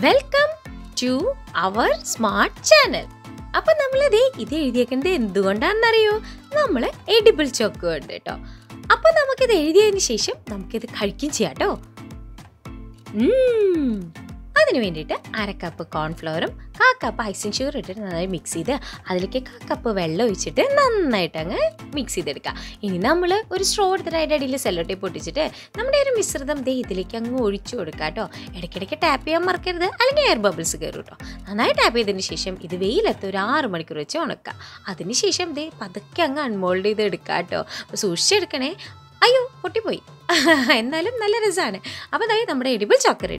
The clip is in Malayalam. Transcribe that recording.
Welcome to our smart channel അപ്പൊ നമ്മളിത് ഇത് എഴുതിയേക്കുന്നത് എന്തുകൊണ്ടാണെന്നറിയോ? നമ്മൾ എഡിബിൾ ചോക്ക് ഉണ്ട് കേട്ടോ അപ്പൊ നമുക്കിത് എഴുതിയതിന് ശേഷം നമുക്കിത് കഴിക്കും ചെയ്യാം കേട്ടോ. അതിന് വേണ്ടിയിട്ട് അര കപ്പ് കോൺഫ്ലവറും കാ കപ്പ് ഐസിങ് ഷുഗർ ഇട്ടിട്ട് നന്നായി മിക്സ് ചെയ്ത് അതിലേക്ക് കാ കപ്പ് വെള്ളം ഒഴിച്ചിട്ട് നന്നായിട്ട് അങ്ങ് മിക്സ് ചെയ്തെടുക്കുക ഇനി നമ്മൾ ഒരു സ്ട്രോ എടുത്തിട്ട് അതിന്റെ അടിയിൽ സെല്ലോ ടേപ്പ് പൊട്ടിച്ചിട്ട് നമ്മുടെ ഒരു മിശ്രിതം ദേ ഇതിലേക്ക് അങ്ങ് ഒഴിച്ചു കൊടുക്കുക കേട്ടോ. ഇടയ്ക്കിടയ്ക്ക് ടാപ്പ് ചെയ്യാൻ മറക്കരുത്. അല്ലെങ്കിൽ എയർ ബബിൾസ് കയറും കേട്ടോ. നന്നായി ടാപ്പ് ചെയ്തതിന് ശേഷം ഇത് വെയിലത്ത് ഒരു ആറ് മണിക്കൂർ വെച്ച് ഉണക്കുക അതിന് ശേഷം ദേ പതുക്കെ അങ്ങ് അൺമോൾഡ് ചെയ്ത് എടുക്കുക കേട്ടോ സൂക്ഷിച്ചെടുക്കണേ. അയ്യോ പൊട്ടിപ്പോയി. എന്നാലും നല്ല രസമാണ് അപ്പോൾ അതായത് നമ്മുടെ എഡിബിൾ ചോക്കറി